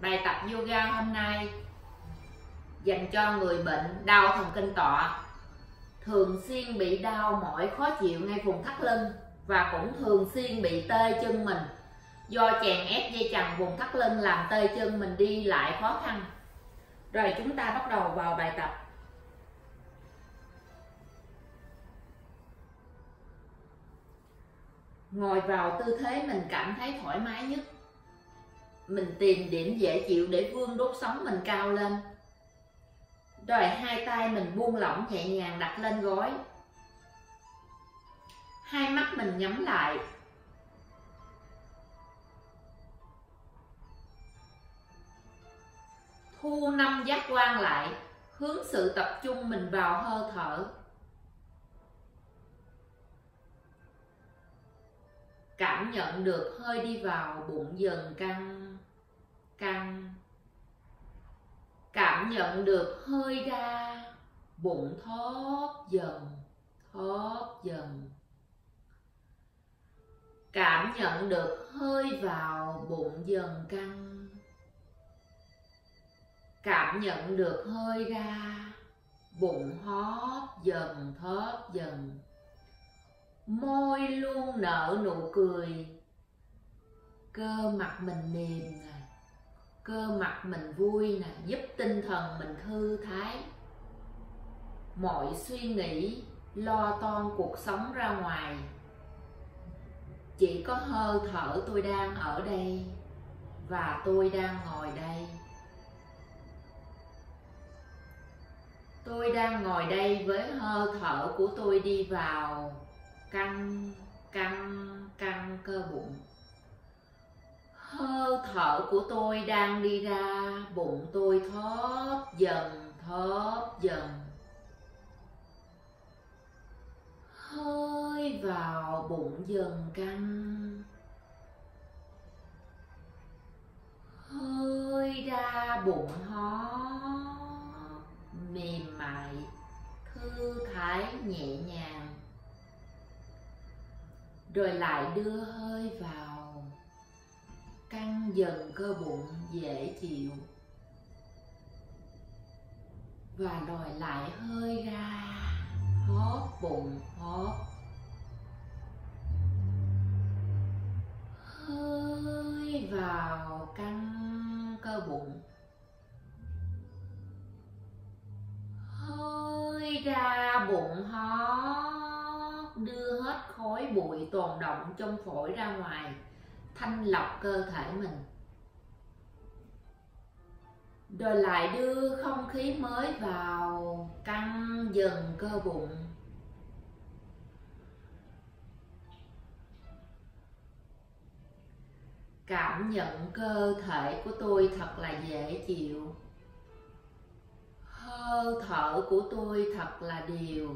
Bài tập yoga hôm nay dành cho người bệnh đau thần kinh tọa. Thường xuyên bị đau mỏi, khó chịu ngay vùng thắt lưng và cũng thường xuyên bị tê chân mình. Do chèn ép dây chằng vùng thắt lưng làm tê chân mình đi lại khó khăn. Rồi chúng ta bắt đầu vào bài tập. Ngồi vào tư thế mình cảm thấy thoải mái nhất mình tìm điểm dễ chịu để vươn đốt sống mình cao lên. Rồi hai tay mình buông lỏng nhẹ nhàng đặt lên gối. Hai mắt mình nhắm lại. Thu năm giác quan lại, hướng sự tập trung mình vào hơi thở. Cảm nhận được hơi đi vào bụng dần căng căng. Cảm nhận được hơi ra bụng thóp dần thóp dần. Cảm nhận được hơi vào, bụng dần căng. Cảm nhận được hơi ra bụng hóp dần, thóp dần. Môi luôn nở nụ cười. Cơ mặt mình mềm này cơ mặt mình vui nè, giúp tinh thần mình thư thái. Mọi suy nghĩ, lo toan cuộc sống ra ngoài. Chỉ có hơi thở tôi đang ở đây và tôi đang ngồi đây. Tôi đang ngồi đây với hơi thở của tôi đi vào căng căng căng cơ bụng hơi thở của tôi đang đi ra, bụng tôi thóp dần thóp dần. Hơi vào bụng dần căng. Hơi ra bụng hó mềm mại, thư thái nhẹ nhàng. Rồi lại đưa hơi vào căng dần cơ bụng, dễ chịu. Và rồi lại hơi ra. Hót bụng, hót. Hơi vào căng cơ bụng. Hơi ra bụng, hót. Đưa hết khói bụi tồn động trong phổi ra ngoài thanh lọc cơ thể mình. Rồi lại đưa không khí mới vào căng dần cơ bụng. Cảm nhận cơ thể của tôi thật là dễ chịu. Hơi thở của tôi thật là đều,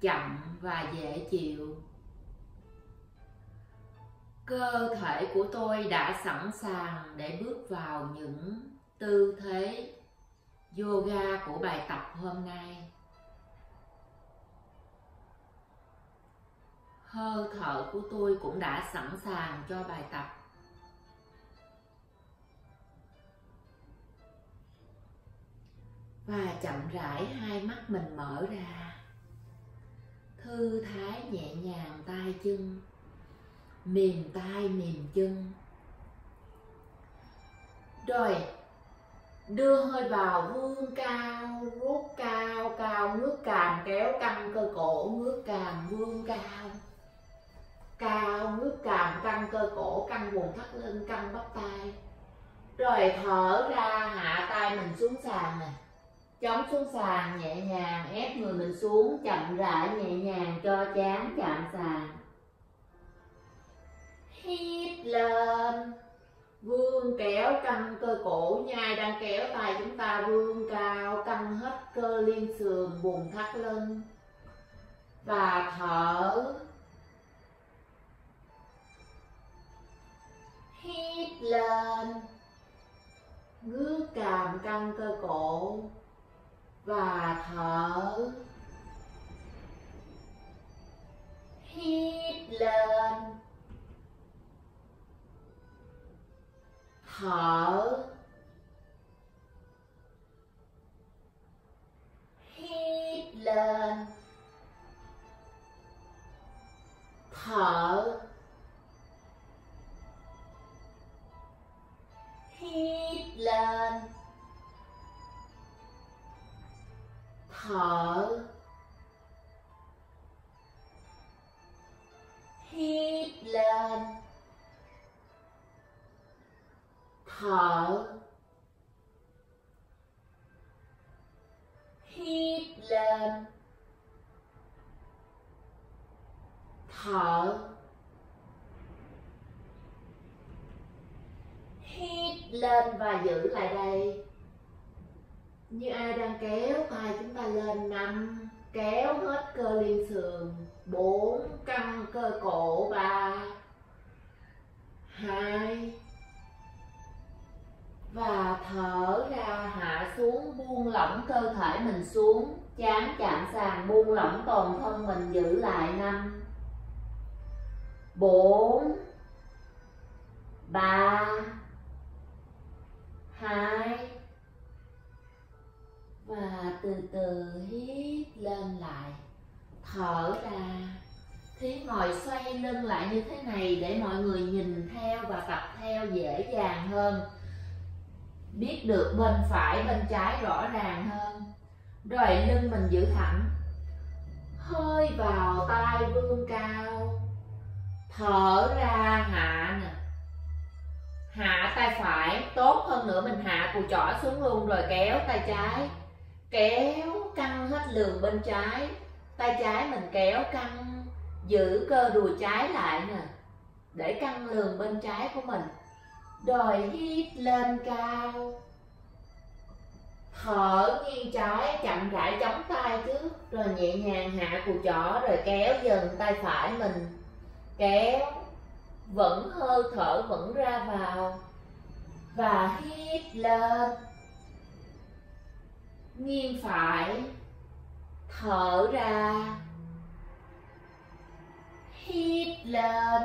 chậm và dễ chịu cơ thể của tôi đã sẵn sàng để bước vào những tư thế yoga của bài tập hôm nay. Hơi thở của tôi cũng đã sẵn sàng cho bài tập. Và chậm rãi hai mắt mình mở ra. Thư thái nhẹ nhàng tay chân mềm tay mềm chân. Rồi, đưa hơi vào vươn cao rút cao cao nước càm kéo căng cơ cổ nước càm vươn cao. Cao nước càm, căng cơ cổ, căng vùng thắt lưng, căng bắp tay rồi, thở ra, hạ tay mình xuống sàn nè chống xuống sàn, nhẹ nhàng ép người mình xuống, chậm rãi, nhẹ nhàng, cho chán, chạm sàn hít lên. Vươn kéo căng cơ cổ, nhai đang kéo tay chúng ta. Vươn cao căng hết cơ liên sườn vùng thắt lưng và thở. Hít lên. Ngước cằm căng cơ cổ. Và thở. Hít lên. 好ฮีดเลนเผาฮีดเลนเผาฮีดเลน thở. Hít lên. Thở. Hít lên và giữ lại đây. Như ai đang kéo tay chúng ta lên năm kéo hết cơ liên sườn bốn căng cơ cổ, ba, hai buông lỏng cơ thể mình xuống, chán chạm sàn buông lỏng toàn thân mình giữ lại năm, bốn, ba, hai, và từ từ hít lên lại, thở ra. Thí ngồi xoay lưng lại như thế này để mọi người nhìn theo và tập theo dễ dàng hơn biết được bên phải, bên trái rõ ràng hơn. Rồi lưng mình giữ thẳng. Hơi vào tai vươn cao. Thở ra hạ nè. Hạ tay phải, tốt hơn nữa mình hạ cùi chỏ xuống luôn rồi kéo tay trái. Kéo căng hết lường bên trái. Tay trái mình kéo căng, giữ cơ đùi trái lại nè. Để căng lường bên trái của mình rồi hít lên cao. Thở nghiêng trái, chậm rãi chống tay trước, rồi nhẹ nhàng hạ cùi chỏ rồi kéo dần tay phải mình. Kéo, vẫn hơi thở vẫn ra vào. Và hít lên. Nghiêng phải, thở ra. Hít lên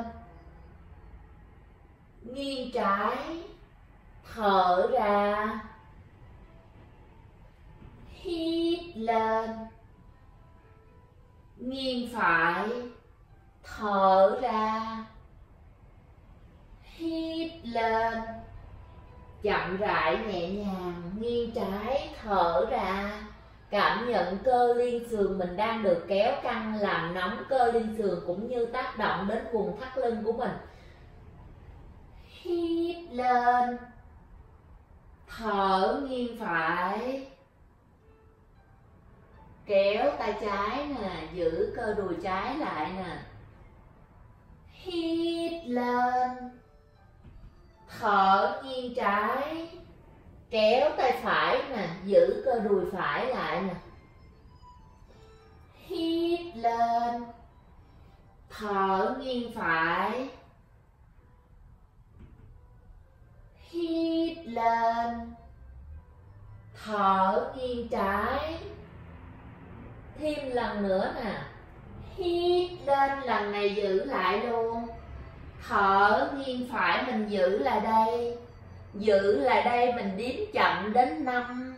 nghiêng trái thở ra. Hít lên. Nghiêng phải thở ra. Hít lên. Chậm rãi nhẹ nhàng nghiêng trái thở ra. Cảm nhận cơ liên sườn mình đang được kéo căng làm nóng cơ liên sườn cũng như tác động đến vùng thắt lưng của mình hít lên. Thở nghiêng phải. Kéo tay trái nè, giữ cơ đùi trái lại nè. Hít lên. Thở nghiêng trái. Kéo tay phải nè, giữ cơ đùi phải lại nè. Hít lên. Thở nghiêng phải. Thở nghiêng trái. Thêm lần nữa nè. Hít lên lần này giữ lại luôn. Thở nghiêng phải mình giữ lại đây. Giữ lại đây mình đếm chậm đến năm.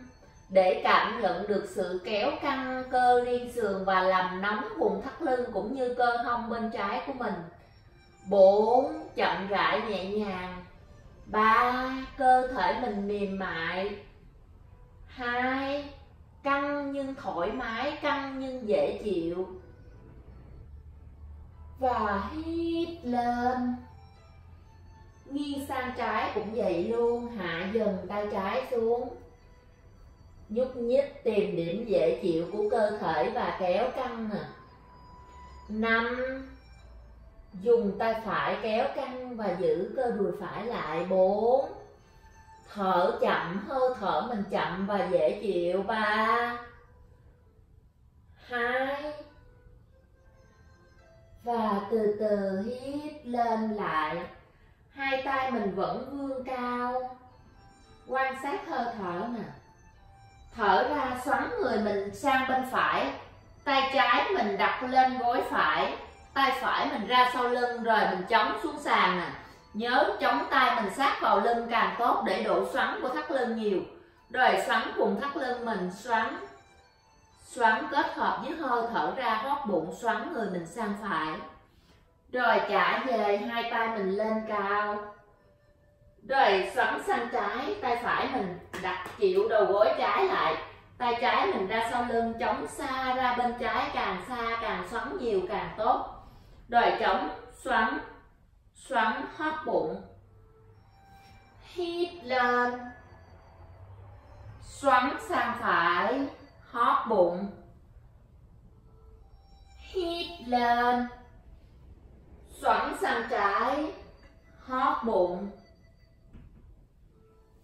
Để cảm nhận được sự kéo căng, cơ liên sườn và làm nóng vùng thắt lưng cũng như cơ hông bên trái của mình. Bốn, chậm rãi nhẹ nhàng. Ba, cơ thể mình mềm mại hai, căng nhưng thoải mái, căng nhưng dễ chịu. Và hít lên. Nghiêng sang trái cũng vậy luôn, hạ dần tay trái xuống. Nhúc nhích tìm điểm dễ chịu của cơ thể và kéo căng nè năm, dùng tay phải kéo căng và giữ cơ đùi phải lại. Bốn thở chậm hơi thở mình chậm và dễ chịu. Ba, hai, và từ từ hít lên lại. Hai tay mình vẫn vươn cao, quan sát hơi thở nè. Thở ra xoắn người mình sang bên phải, tay trái mình đặt lên gối phải, tay phải mình ra sau lưng rồi mình chống xuống sàn nè nhớ chống tay mình sát vào lưng càng tốt để độ xoắn của thắt lưng nhiều. Rồi xoắn cùng thắt lưng mình, xoắn xoắn kết hợp với hơi thở ra hót bụng, xoắn người mình sang phải. Rồi trả về, hai tay mình lên cao. Rồi xoắn sang trái, tay phải mình đặt chịu đầu gối trái lại. Tay trái mình ra sau lưng, chống xa ra bên trái, càng xa càng xoắn nhiều càng tốt. Rồi chống, xoắn xoắn hót bụng. Hít lên. Xoắn sang phải hót bụng. Hít lên. Xoắn sang trái hót bụng.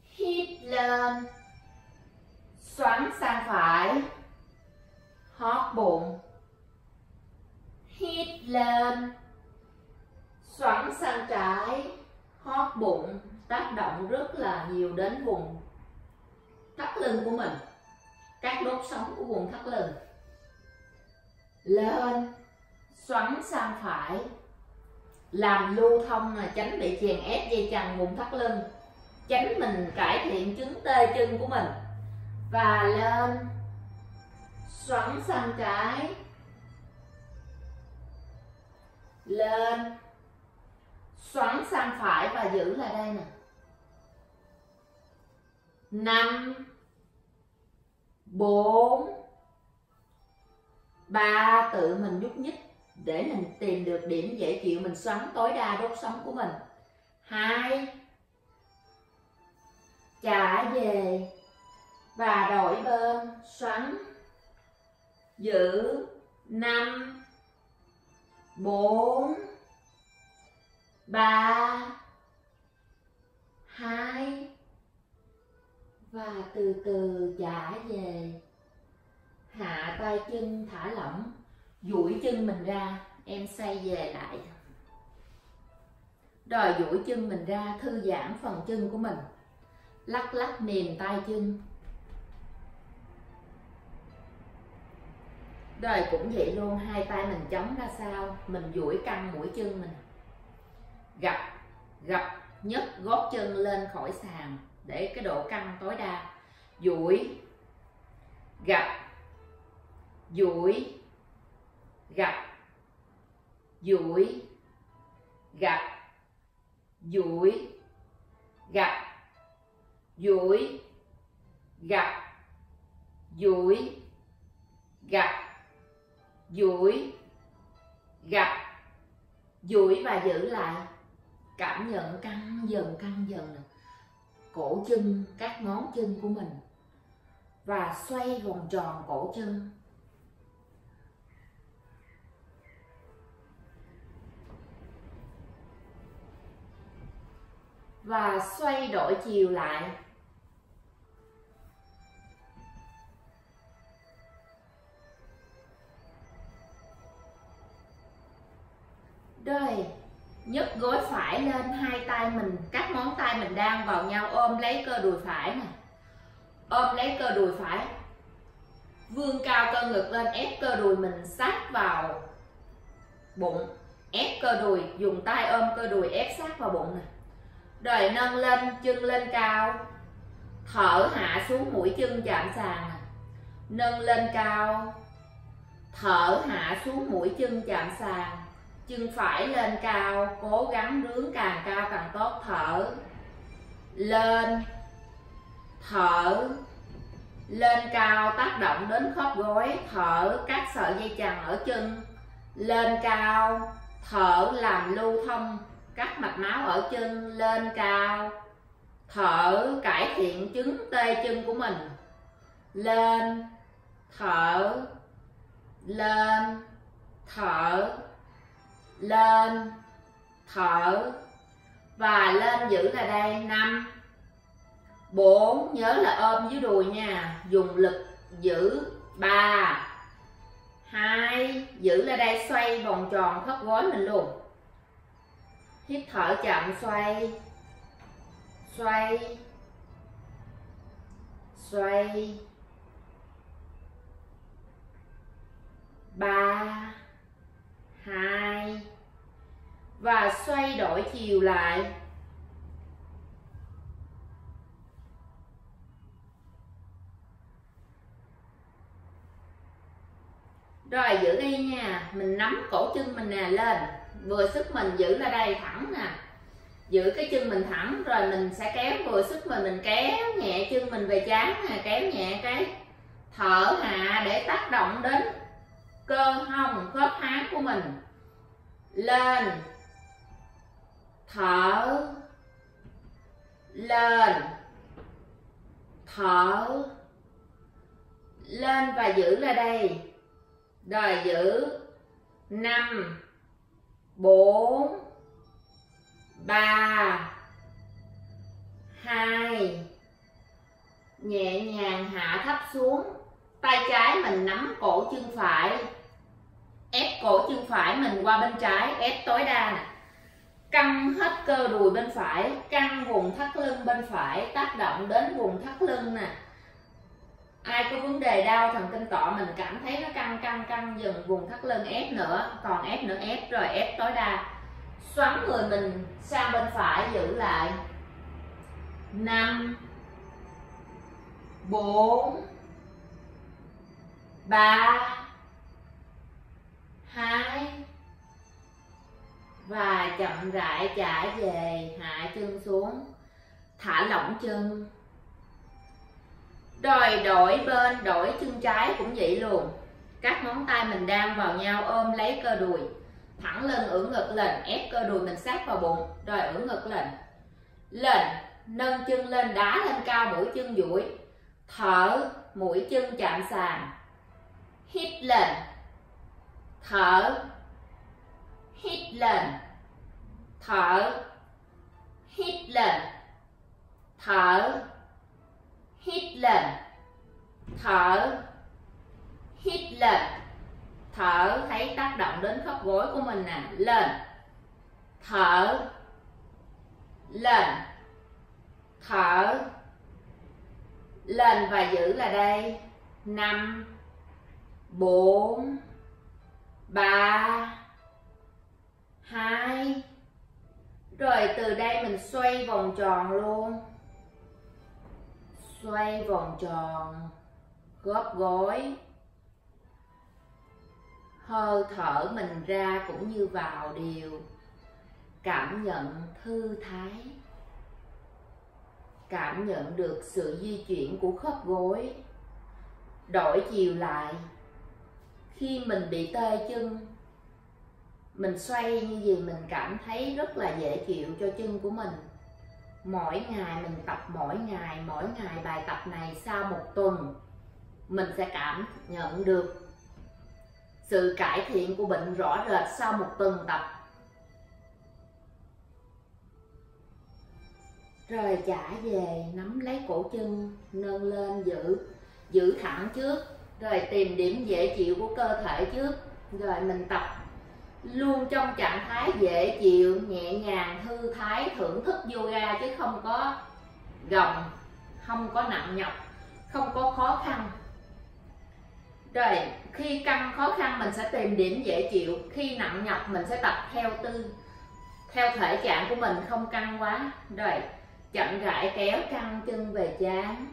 Hít lên. Xoắn sang phải hót bụng cái sang hót bụng tác động rất là nhiều đến vùng thắt lưng của mình, các đốt sống của vùng thắt lưng. Lên, xoắn sang phải, làm lưu thông là tránh bị chèn ép dây chằng vùng thắt lưng, tránh mình cải thiện chứng tê chân của mình. Và lên, xoắn sang trái. Lên xoắn sang phải và giữ lại đây nè. Năm, bốn, ba tự mình nhúc nhích để mình tìm được điểm dễ chịu, mình xoắn tối đa đốt sống của mình. Hai, trả về và đổi bên, xoắn, giữ. Năm, bốn ba, hai, và từ từ trả về. Hạ tay chân thả lỏng, duỗi chân mình ra, em xoay về lại. Rồi duỗi chân mình ra, thư giãn phần chân của mình. Lắc lắc mềm tay chân. Rồi cũng vậy luôn, hai tay mình chống ra sau, mình duỗi căng mũi chân mình gập nhấc gót chân lên khỏi sàn để cái độ căng tối đa. Duỗi. Gập, duỗi. Gập, duỗi. Gập, duỗi. Gập, duỗi. Gập, duỗi. Gập, duỗi. Gập duỗi và giữ lại cảm nhận, căng dần căng dần cổ chân, các ngón chân của mình. Và xoay vòng tròn cổ chân. Và xoay đổi chiều lại. Vào nhau, ôm lấy cơ đùi phải này ôm lấy cơ đùi phải. Vươn cao cơ ngực lên, ép cơ đùi mình sát vào bụng. Ép cơ đùi, dùng tay ôm cơ đùi, ép sát vào bụng này rồi nâng lên, chân lên cao. Thở hạ xuống, mũi chân chạm sàn nâng lên cao. Thở hạ xuống, mũi chân chạm sàn. Chân phải lên cao, cố gắng rướng càng cao càng tốt, thở lên, thở, lên cao tác động đến khớp gối, thở các sợi dây chằng ở chân, lên cao, thở làm lưu thông các mạch máu ở chân, lên cao, thở cải thiện chứng tê chân của mình, lên, thở lên thở lên, thở và lên giữ là đây, năm. Bốn, nhớ là ôm dưới đùi nha, dùng lực giữ. Ba. Hai, giữ là đây, xoay vòng tròn khớp gối mình luôn. Hít thở chậm, xoay. Xoay. Xoay. Ba. Hai và xoay đổi chiều lại. Rồi, giữ đi nha. Mình nắm cổ chân mình nè, lên. Vừa sức mình giữ là đây, thẳng nè. Giữ cái chân mình thẳng, rồi mình sẽ kéo vừa sức mình mình kéo nhẹ chân mình về chán nè, kéo nhẹ cái thở hạ để tác động đến cơ hông, khớp háng của mình. Lên thở. Lên. Thở. Lên và giữ là đây. Rồi giữ. Năm. Bốn. Ba. Hai. Nhẹ nhàng hạ thấp xuống. Tay trái mình nắm cổ chân phải. Ép cổ chân phải mình qua bên trái, ép tối đa nè căng hết cơ đùi bên phải, căng vùng thắt lưng bên phải, tác động đến vùng thắt lưng nè. Ai có vấn đề đau thần kinh tọa mình cảm thấy nó căng căng căng dần vùng thắt lưng ép nữa, còn ép nữa ép, rồi ép tối đa. Xoắn người mình sang bên phải giữ lại. Năm, bốn, ba, hai và chậm rãi trả về hạ chân xuống, thả lỏng chân. Rồi đổi bên, đổi chân trái cũng vậy luôn. Các ngón tay mình đang vào nhau ôm lấy cơ đùi. Thẳng lưng ưỡn ngực lên, ép cơ đùi mình sát vào bụng rồi ưỡn ngực lên. Lên, nâng chân lên, đá lên cao mũi chân duỗi. Thở, mũi chân chạm sàn. Hít lên. Thở hít lên. Thở. Hít lên. Thở. Hít lên. Thở. Hít lên. Thở. Thấy tác động đến khớp gối của mình nè. Lên. Thở. Lên. Thở. Lên và giữ là đây. Năm, bốn, ba hai. Rồi từ đây mình xoay vòng tròn luôn. Xoay vòng tròn, góp gối. Hơi thở mình ra cũng như vào đều. Cảm nhận thư thái. Cảm nhận được sự di chuyển của khớp gối. Đổi chiều lại. Khi mình bị tê chân mình xoay như gì mình cảm thấy rất là dễ chịu cho chân của mình. Mỗi ngày mình tập mỗi ngày mỗi ngày bài tập này sau một tuần, mình sẽ cảm nhận được sự cải thiện của bệnh rõ rệt sau một tuần tập. Rồi trả về nắm lấy cổ chân, nâng lên giữ giữ thẳng trước, rồi tìm điểm dễ chịu của cơ thể trước. Rồi mình tập luôn trong trạng thái dễ chịu, nhẹ nhàng, thư thái, thưởng thức yoga chứ không có gồng, không có nặng nhọc, không có khó khăn. Rồi, khi căng khó khăn mình sẽ tìm điểm dễ chịu, khi nặng nhọc mình sẽ tập theo tư, theo thể trạng của mình, không căng quá. Rồi, chậm rãi kéo căng chân về chán,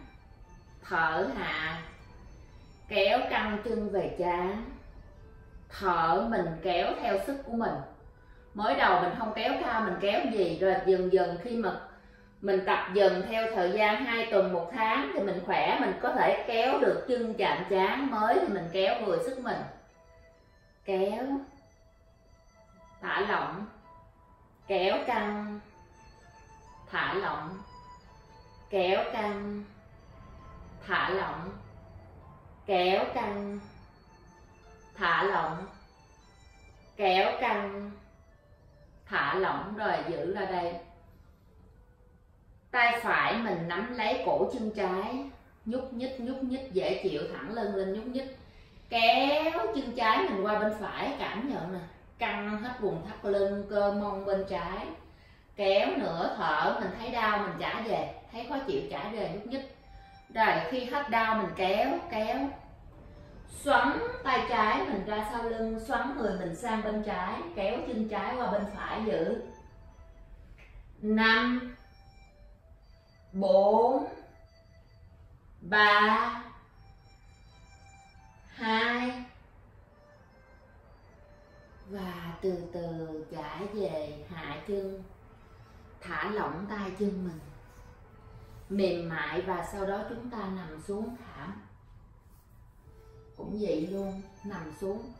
thở hạ kéo căng chân về chán thở mình kéo theo sức của mình. Mới đầu mình không kéo cao, mình kéo gì, rồi dần dần khi mà mình tập dần theo thời gian 2 tuần, một tháng, thì mình khỏe, mình có thể kéo được chân chạm chán mới thì mình kéo vừa sức mình. Kéo, thả lỏng, kéo căng, thả lỏng, kéo căng, thả lỏng, kéo căng thả lỏng, kéo căng, thả lỏng rồi giữ ra đây. Tay phải mình nắm lấy cổ chân trái, nhúc nhích nhúc nhích, dễ chịu, thẳng lưng lên, nhúc nhích. Kéo chân trái mình qua bên phải, cảm nhận nè, căng hết vùng thắt lưng, cơ mông bên trái. Kéo nữa thở, mình thấy đau, mình trả về, thấy khó chịu, trả về, nhúc nhích. Rồi khi hết đau, mình kéo kéo xoắn tay trái mình ra sau lưng, xoắn người mình sang bên trái, kéo chân trái qua bên phải giữ. Năm, bốn, ba, hai. Và từ từ trả về hạ chân, thả lỏng tay chân mình. Mềm mại và sau đó chúng ta nằm xuống thảm cũng vậy luôn, nằm xuống,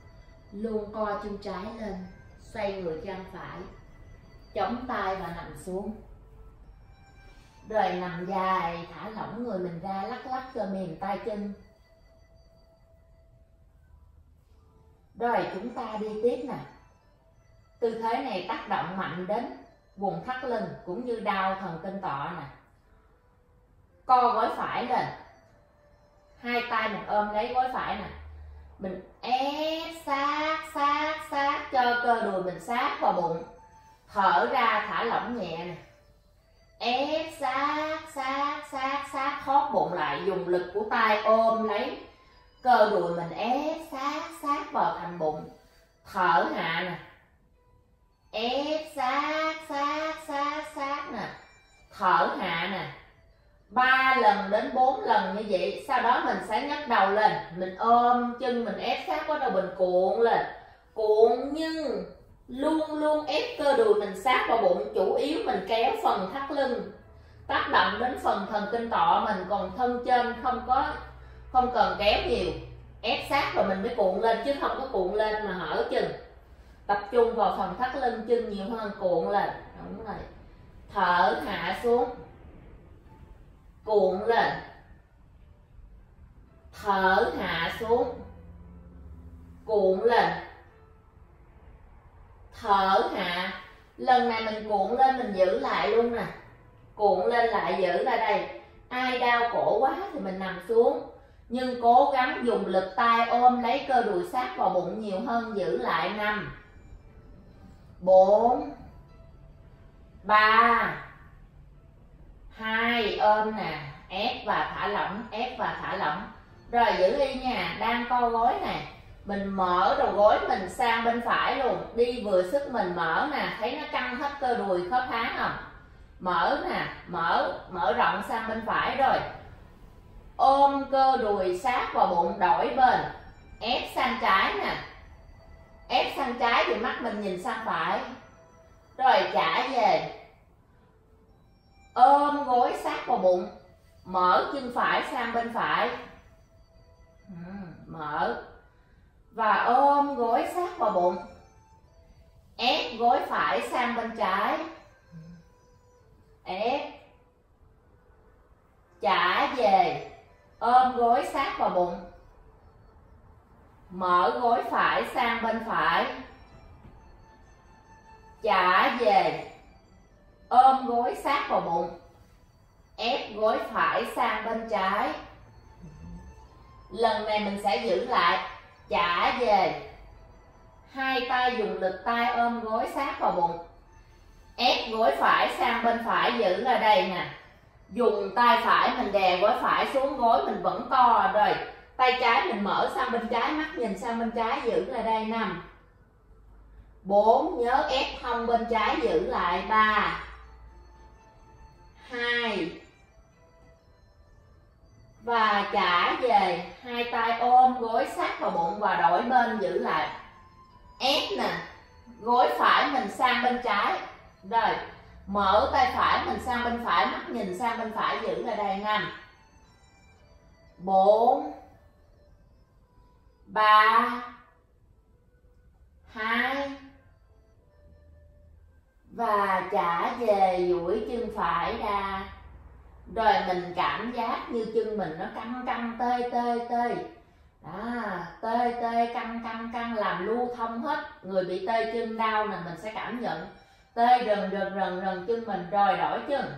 luôn co chân trái lên, xoay người chân phải, chống tay và nằm xuống. Rồi nằm dài, thả lỏng người mình ra, lắc lắc cho mềm tay chân. Rồi chúng ta đi tiếp nè. Tư thế này tác động mạnh đến vùng thắt lưng cũng như đau thần kinh tọa nè. Co gối phải lên. Hai tay mình ôm lấy gối phải nè mình ép, sát sát sát cho cơ đùi mình sát vào bụng. Thở ra thả lỏng nhẹ nè. Ép, sát sát sát sát khóp bụng lại. Dùng lực của tay ôm lấy. Cơ đùi mình ép, sát sát vào thành bụng. Thở hạ nè. Ép, sát sát sát sát nè. Thở hạ nè ba lần đến bốn lần như vậy, sau đó mình sẽ nhấc đầu lên. Mình ôm chân, mình ép sát có đầu mình, cuộn lên. Cuộn nhưng luôn luôn ép cơ đùi mình sát vào bụng, chủ yếu mình kéo phần thắt lưng. Tác động đến phần thần kinh tọa mình, còn thân trên không có, không cần kéo nhiều. Ép sát rồi mình mới cuộn lên, chứ không có cuộn lên mà hở chừng tập trung vào phần thắt lưng chân nhiều hơn, cuộn lên. Đúng rồi. Thở hạ xuống cuộn lên. Thở hạ xuống. Cuộn lên. Thở hạ lần này mình cuộn lên, mình giữ lại luôn nè. Cuộn lên lại, giữ ra đây. Ai đau cổ quá thì mình nằm xuống. Nhưng cố gắng dùng lực tay ôm lấy cơ đùi sát vào bụng nhiều hơn, giữ lại năm, bốn, ba hai, ôm nè, ép và thả lỏng, ép và thả lỏng. Rồi giữ y nha, đang co gối nè. Mình mở đầu gối mình sang bên phải luôn. Đi vừa sức mình mở nè, thấy nó căng hết cơ đùi khó háng không? Mở nè, mở mở rộng sang bên phải rồi. Ôm cơ đùi sát vào bụng, đổi bên. Ép sang trái nè. Ép sang trái thì mắt mình nhìn sang phải. Rồi trả về sát vào bụng. Mở chân phải sang bên phải. Ừ, mở. Và ôm gối sát vào bụng. Ép gối phải sang bên trái. Ép. Trả về. Ôm gối sát vào bụng. Mở gối phải sang bên phải. Trả về. Ôm gối sát vào bụng ép gối phải sang bên trái. Lần này mình sẽ giữ lại, trả về. Hai tay dùng lực tay ôm gối sát vào bụng. Ép gối phải sang bên phải giữ ở đây nè. Dùng tay phải mình đè gối phải xuống gối mình vẫn to rồi. Tay trái mình mở sang bên trái, mắt nhìn sang bên trái giữ ở đây năm bốn, nhớ ép hông bên trái giữ lại. Ba. Hai và trả về, hai tay ôm gối sát vào bụng và đổi bên giữ lại. Ép nè, gối phải mình sang bên trái. Rồi, mở tay phải mình sang bên phải, mắt nhìn sang bên phải giữ lại đây năm bốn, ba, hai, và trả về duỗi chân phải ra rồi mình cảm giác như chân mình nó căng căng, tê tê tê. Đó, tê tê, căng căng căng, làm lưu thông hết. Người bị tê chân đau là mình sẽ cảm nhận. Tê rần rần rần rần, chân mình rồi đổi chân.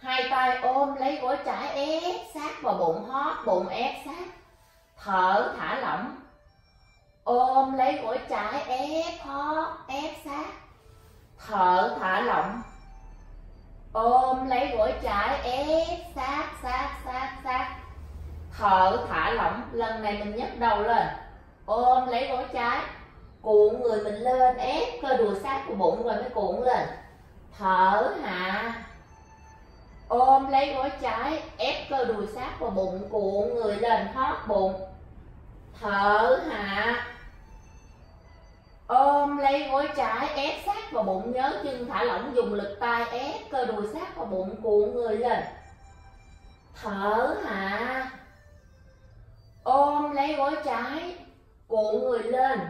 Hai tay ôm lấy gối trái, ép sát vào bụng hót, bụng ép sát. Thở, thả lỏng. Ôm lấy gối trái, ép hót, ép sát. Thở, thả lỏng ôm lấy gối trái, ép sát sát sát sát. Thở thả lỏng, lần này mình nhấc đầu lên. Ôm lấy gối trái, cuộn người mình lên, ép cơ đùi sát của bụng rồi mới cuộn lên. Thở hạ. Ôm lấy gối trái, ép cơ đùi sát vào bụng, cuộn người lên hót bụng. Thở hạ ôm lấy gối trái, ép sát vào bụng, nhớ chân thả lỏng, dùng lực tay ép cơ đùi sát vào bụng cuộn người lên. Thở hạ. Ôm lấy gối trái cuộn người lên.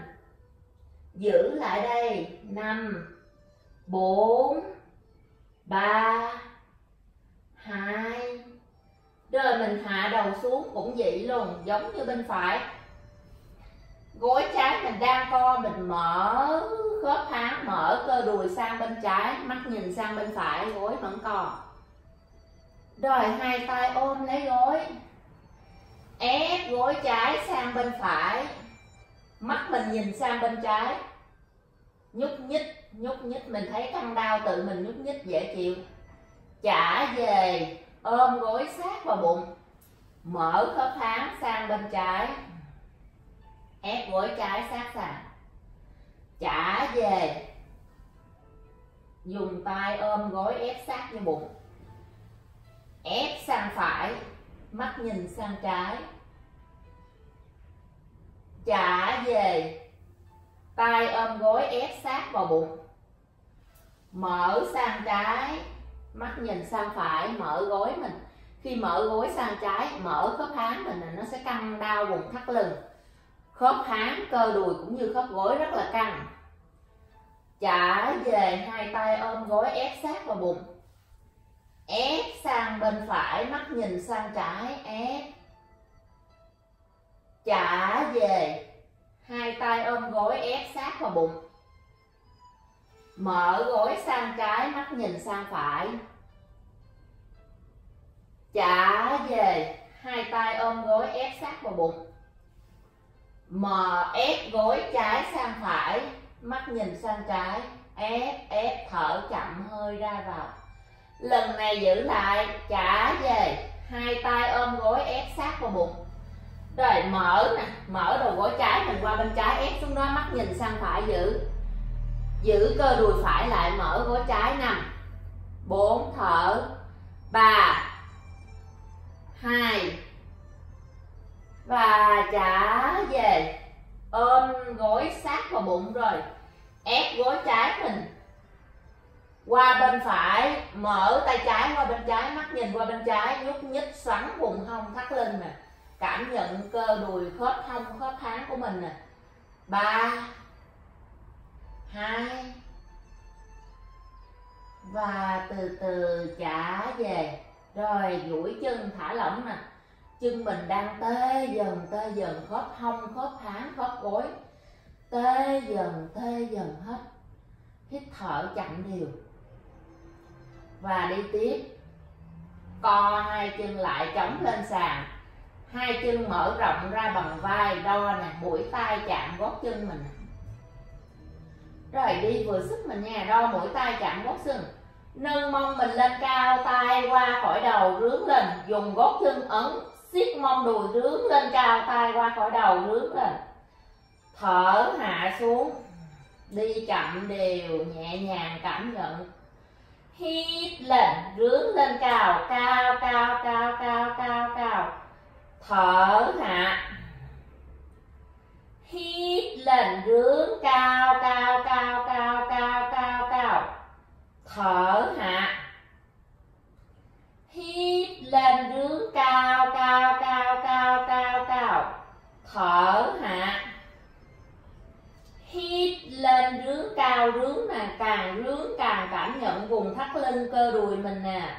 Giữ lại đây. Năm, bốn, ba, hai. Rồi mình hạ đầu xuống cũng vậy luôn, giống như bên phải gối trái mình đang co, mình mở khớp háng mở cơ đùi sang bên trái, mắt nhìn sang bên phải, gối vẫn co. Rồi hai tay ôm lấy gối, ép gối trái sang bên phải, mắt mình nhìn sang bên trái. Nhúc nhích nhúc nhích, mình thấy căng đau, tự mình nhúc nhích, dễ chịu. Trả về, ôm gối sát vào bụng, mở khớp háng sang bên trái ép gối trái sát sàn. Trả về. Dùng tay ôm gối ép sát như bụng. Ép sang phải, mắt nhìn sang trái. Trả về. Tay ôm gối ép sát vào bụng. Mở sang trái, mắt nhìn sang phải, mở gối mình. Khi mở gối sang trái, mở khớp háng mình là nó sẽ căng đau vùng thắt lưng khớp háng, cơ đùi cũng như khớp gối rất là căng. Trả về hai tay ôm gối ép sát vào bụng. Ép sang bên phải, mắt nhìn sang trái, ép. Trả về hai tay ôm gối ép sát vào bụng. Mở gối sang trái, mắt nhìn sang phải. Trả về hai tay ôm gối ép sát vào bụng mở ép gối trái sang phải, mắt nhìn sang trái, ép ép, thở chậm hơi ra vào. Lần này giữ lại, trả về. Hai tay ôm gối ép sát vào bụng. Rồi mở nè, mở đầu gối trái mình qua bên trái, ép xuống đó, mắt nhìn sang phải giữ. Giữ cơ đùi phải lại, mở gối trái nằm. Bốn, thở. Ba. Hai. Và trả ôm gối sát vào bụng rồi, ép gối trái mình. Qua bên phải, mở tay trái qua bên trái, mắt nhìn qua bên trái, nhúc nhích, xoắn vùng hông thắt lưng nè. Cảm nhận cơ đùi khớp hông, khớp háng của mình nè. Ba, hai, và từ từ trả về. Rồi duỗi chân thả lỏng nè chân mình đang tê dần tê dần khớp hông khớp háng khớp gối. Tê dần tê dần hết. Hít thở chậm đều và đi tiếp. Co hai chân lại chống lên sàn. Hai chân mở rộng ra bằng vai đo nè, mũi tay chạm gót chân mình. Rồi đi vừa sức mình nha, đo mũi tay chạm gót chân. Nâng mông mình lên cao tay qua khỏi đầu rướn lên, dùng gót chân ấn siết mông đùi rướn lên cao tay qua khỏi đầu rướn lên thở hạ xuống đi chậm đều nhẹ nhàng cảm nhận hít lên rướn lên cao cao cao cao cao cao cao thở hạ hít lên rướn cao cao cao cao cao cao cao thở hạ lên rướn cao cao cao cao cao cao. Thở hạ. Hít lên rướn cao rướn nè, càng rướn càng cảm nhận vùng thắt lưng cơ đùi mình nè.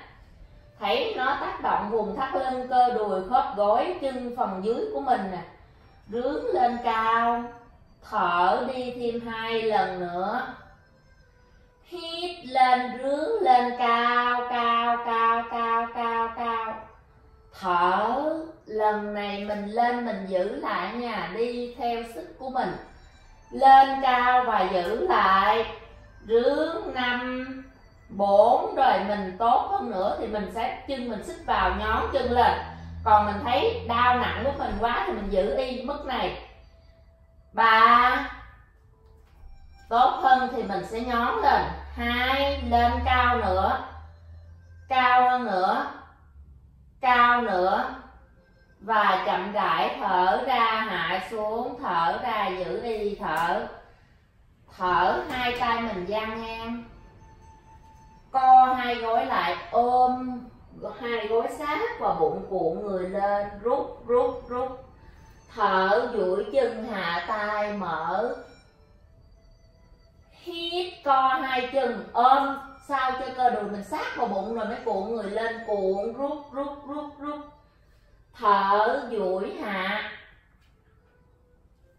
Thấy nó tác động vùng thắt lưng cơ đùi khớp gối chân phần dưới của mình nè. Rướn lên cao. Thở đi thêm hai lần nữa. Hít lên rướn lên cao cao cao cao thở lần này mình lên mình giữ lại nha, đi theo sức của mình. Lên cao và giữ lại. Rướn năm, bốn, rồi mình tốt hơn nữa thì mình sẽ chân mình xích vào nhón chân lên. Còn mình thấy đau nặng của mình quá thì mình giữ y mức này. Ba, tốt hơn thì mình sẽ nhón lên. Hai, lên cao nữa. Cao hơn nữa cao nữa và chậm rãi thở ra, hạ xuống, thở ra, giữ đi, thở. Thở hai tay mình dang ngang. Co hai gối lại, ôm hai gối sát và bụng cuộn người lên. Rút rút rút. Thở duỗi chân, hạ tay, mở. Hít co hai chân, ôm sao cho cơ đùi mình sát vào bụng rồi mới cuộn người lên, cuộn, rút rút rút rút. Thở duỗi hạ.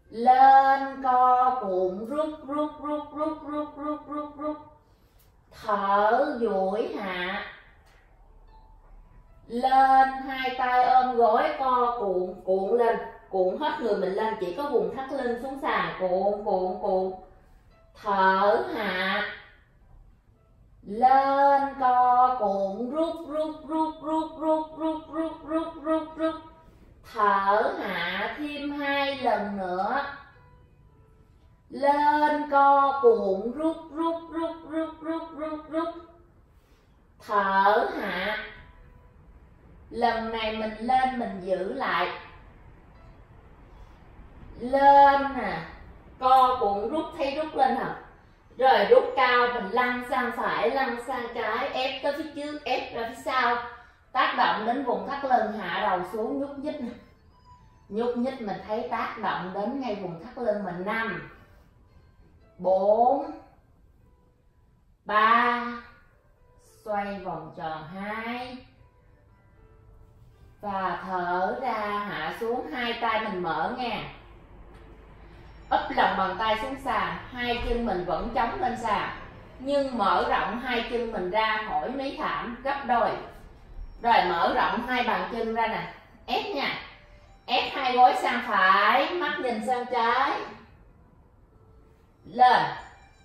Lên co, cuộn, rút rút rút rút rút rút rút rút. Thở duỗi hạ. Lên hai tay ôm gối, co, cuộn cuộn lên. Cuộn hết người mình lên, chỉ có vùng thắt lưng xuống sàn. Cuộn cuộn cuộn. Thở hạ lên co cuộn rút rút rút rút rút rút rút rút rút rút thở hạ thêm hai lần nữa lên co cuộn rút rút rút rút rút rút rút thở hạ lần này mình lên mình giữ lại lên nè co cuộn rút thấy rút lên hả rồi rút cao mình lăn sang phải, lăn sang trái, ép tới phía trước, ép ra phía sau. Tác động đến vùng thắt lưng, hạ đầu xuống, nhúc nhích nhúc nhích mình thấy tác động đến ngay vùng thắt lưng mình. Năm, bốn, ba, xoay vòng tròn hai. Và thở ra, hạ xuống, hai tay mình mở nha úp lòng bàn tay xuống sàn, hai chân mình vẫn chống lên sàn. Nhưng mở rộng hai chân mình ra khỏi mấy thảm, gấp đôi. Rồi mở rộng hai bàn chân ra nè. Ép nha. Ép hai gối sang phải, mắt nhìn sang trái. Lên.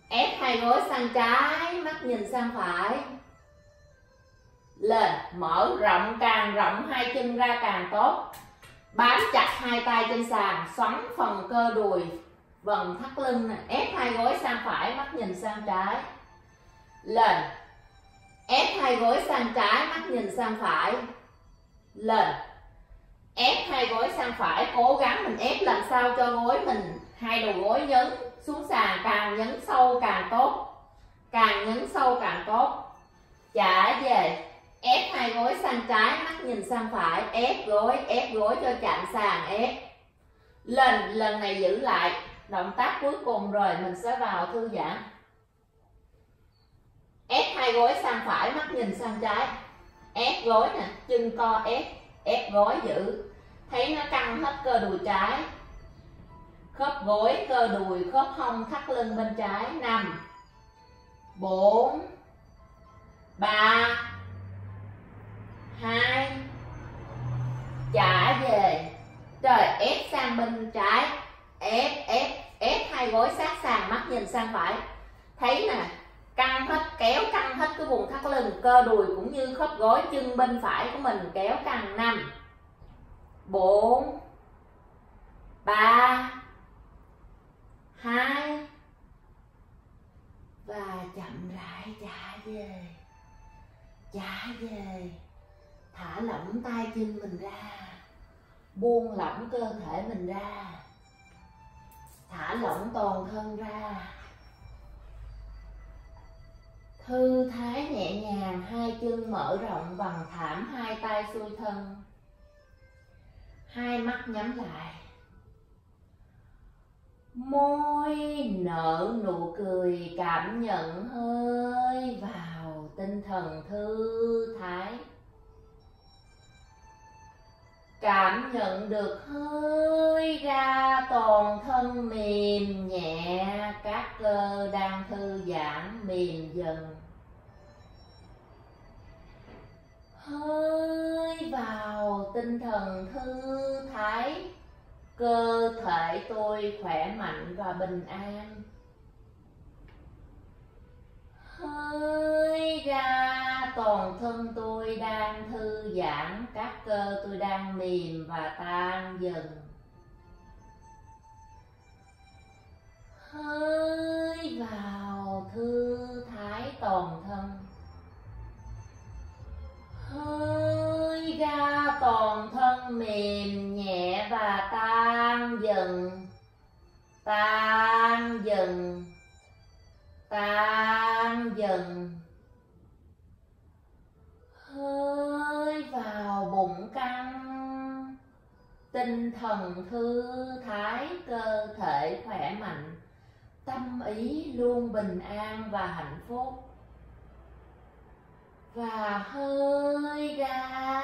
Ép hai gối sang trái, mắt nhìn sang phải. Lên. Mở rộng, càng rộng hai chân ra càng tốt. Bám chặt hai tay trên sàn, xoắn phần cơ đùi vòng thắt lưng nè, ép hai gối sang phải, mắt nhìn sang trái. Lên. Ép hai gối sang trái, mắt nhìn sang phải. Lên. Ép hai gối sang phải, cố gắng mình ép làm sao cho gối mình hai đầu gối nhấn xuống sàn, càng nhấn sâu càng tốt. Càng nhấn sâu càng tốt. Trả về. Ép hai gối sang trái, mắt nhìn sang phải. Ép gối ép gối cho chạm sàn, ép. Lần lần này giữ lại động tác cuối cùng rồi mình sẽ vào thư giãn. Ép hai gối sang phải, mắt nhìn sang trái. Ép gối nè, chân co ép ép gối giữ. Thấy nó căng hết cơ đùi trái. Khớp gối, cơ đùi, khớp hông thắt lưng bên trái. Năm bốn. Ba. Hai. Trả về. Trời, ép sang bên trái. Ép ép ép hai gối sát sàn, mắt nhìn sang phải. Thấy nè, căng hết, kéo căng hết cái vùng thắt lưng, cơ đùi cũng như khớp gối chân bên phải của mình kéo căng năm, bốn, ba, hai, và chậm rãi trả về trả về. Thả lỏng tay chân mình ra, buông lỏng cơ thể mình ra thả lỏng toàn thân ra. Thư thái nhẹ nhàng, hai chân mở rộng bằng thảm, hai tay xuôi thân. Hai mắt nhắm lại. Môi nở nụ cười, cảm nhận hơi vào tinh thần thư thái cảm nhận được hơi ra toàn thân mềm nhẹ, các cơ đang thư giãn mềm dần. Hơi vào tinh thần thư thái, cơ thể tôi khỏe mạnh và bình an hơi ra toàn thân tôi đang thư giãn, các cơ tôi đang mềm và tan dần. Hơi vào thư thái toàn thân. Hơi ra toàn thân mềm nhẹ và tan dần. Tan dần. Tan dần hơi vào bụng căng. Tinh thần thư thái, cơ thể khỏe mạnh. Tâm ý luôn bình an và hạnh phúc. Và hơi ra,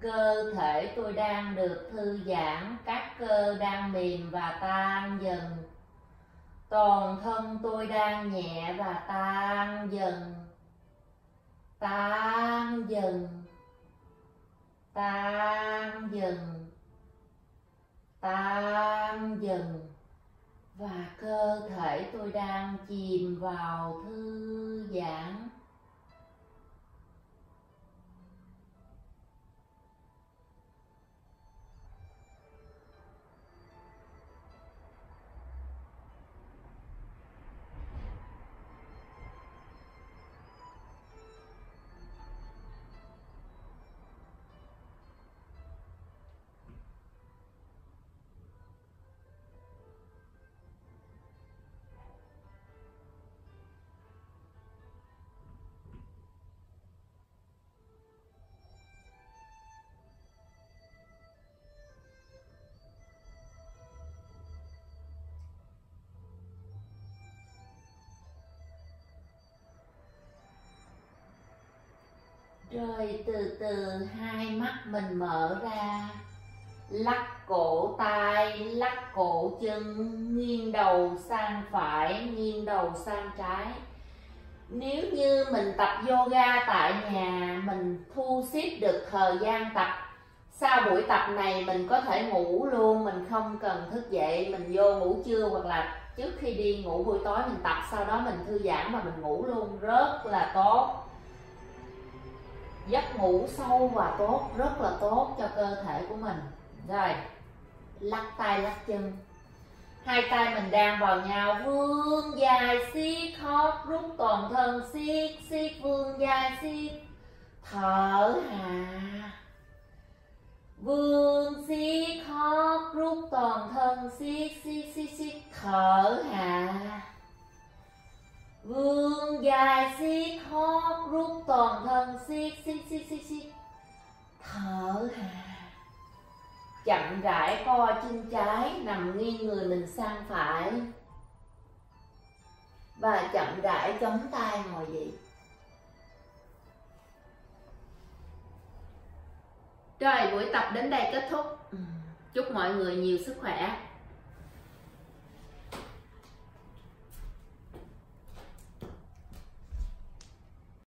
cơ thể tôi đang được thư giãn, các cơ đang mềm và tan dần. Toàn thân tôi đang nhẹ và tan dần tan dần. Tan dần. Tan dần. Và cơ thể tôi đang chìm vào thư giãn. Rồi từ từ, hai mắt mình mở ra. Lắc cổ tay lắc cổ chân, nghiêng đầu sang phải, nghiêng đầu sang trái. Nếu như mình tập yoga tại nhà, mình thu xếp được thời gian tập. Sau buổi tập này mình có thể ngủ luôn, mình không cần thức dậy, mình vô ngủ trưa hoặc là trước khi đi ngủ buổi tối mình tập, sau đó mình thư giãn và mình ngủ luôn. Rất là tốt giấc ngủ sâu và tốt, rất là tốt cho cơ thể của mình. Rồi, lắc tay, lắc chân. Hai tay mình đang vào nhau, vươn dài, siết hót, rút toàn thân, siết siết, vươn dài, siết. Thở hạ vươn, siết, hót, rút toàn thân, siết siết siết siết. Thở hạ vươn dài siết hót rút toàn thân siết siết siết siết siết thở hà. Chậm rãi co chân trái nằm nghiêng người mình sang phải. Và chậm rãi chống tay ngồi dậy. Rồi buổi tập đến đây kết thúc. Chúc mọi người nhiều sức khỏe